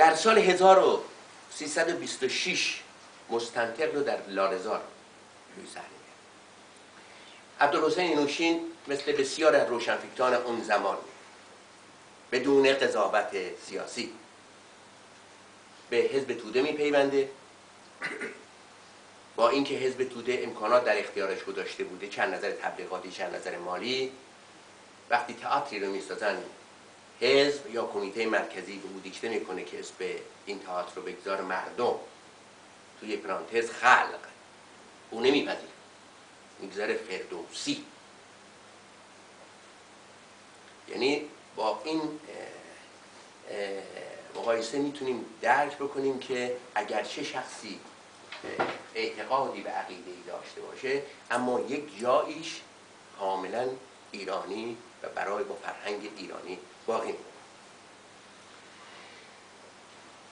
در سال 1326 مستنطق رو در لارزار روی صحنه عبدالحسین نوشین مثل بسیار از روشنفکران اون زمان بدون قضاوت سیاسی به حزب توده میپیونده. با اینکه حزب توده امکانات در اختیارش گذاشته بوده چند نظر تبلیغاتی چند نظر مالی وقتی تئاتری رو می‌سازن حزب یا کمیته مرکزی به او دیکته می‌کنه که اسم این تئاتر رو بگذار مردم. توی پرانتز خلق. او نمیپذیره. می‌گذاره فردوسی. یعنی با این مقایسه می‌تونیم درک بکنیم که اگرچه شخصی اعتقادی به عقیده داشته باشه اما یک جاییش کاملا ایرانی و برای با فرهنگ ایرانی باقی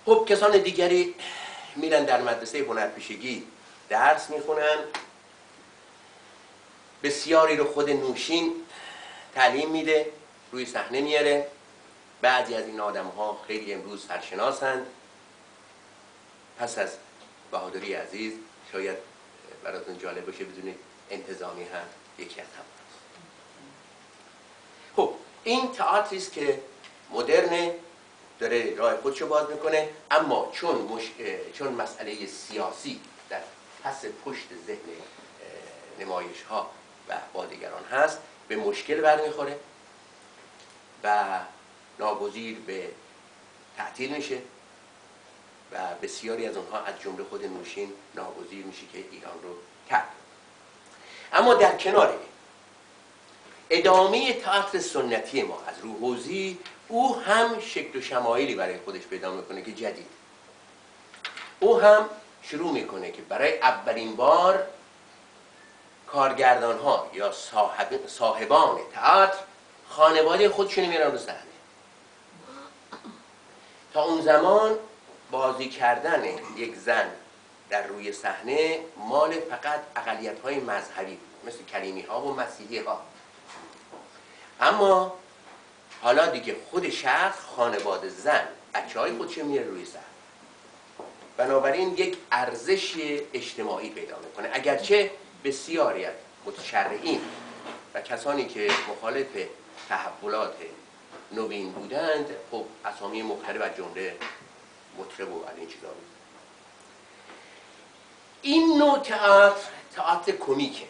خب کسان دیگری میرن در مدرسه هنرپیشگی درس می‌خونن. بسیاری رو خود نوشین تعلیم میده روی صحنه میاره. بعضی از این آدم ها خیلی امروز سرشناسند پس از بهادری عزیز شاید براتون جالب باشه بدونید انتظامی هم یکی از هم خب این تئاتری است که مدرن داره راه خودشو باز می‌کنه اما چون, مش... چون مسئله سیاسی در پس پشت ذهن نمایش ها و بادگران هست به مشکل برمیخوره و ناگزیر به تعطیل میشه و بسیاری از اونها از جمله خود نوشین ناگزیر میشه که ایران رو ترک اما در کنار ادامه تئاتر سنتی ما از روحوزی او هم شکل و شمایلی برای خودش پیدا می‌کنه که جدید. او هم شروع می‌کنه که برای اولین بار کارگردان ها یا صاحب صاحبان تئاتر خانواده خودشون میرن رو صحنه. تا اون زمان بازی کردن یک زن در روی صحنه مال فقط اقلیت های مذهبی مثل کلیمی ها و مسیحی ها اما حالا دیگه خود شخص خانواده زن بچه های خودش میره روی صحنه بنابراین یک ارزش اجتماعی پیدا می‌کنه. اگرچه بسیاری از متشرعین و کسانی که مخالف تحولات نوین بودند خب اسامی مختلف از جمله مطرب و این چیزا بود. این نوع تئاتر تئاتر کمیکه.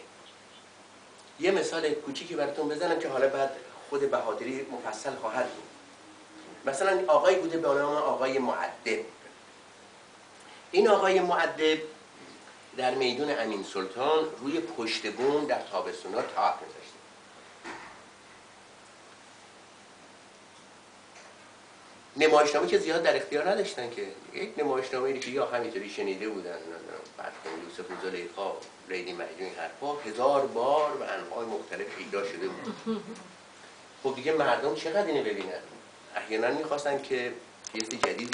یه مثال کوچیکی براتون بزنم که حالا بعد خود بهادری مفصل خواهد بود. مثلا آقای بوده به نام آقای معدب. این آقای معدب در میدون امین سلطان روی پشت بوم در تابستونا تئاتر میذاشته. نمایشنامه که زیاد در اختیار نداشتن که. یک نمایشنامه که یا همینطوری شنیده بودن بعد یوسف و زلیخا ریدی مجنون این حرفا هزار بار و انواع مختلف پیدا شده بود. خب دیگه مردم چقدر اینو ببینن؟ احیانا می‌خواستن که چیز جدید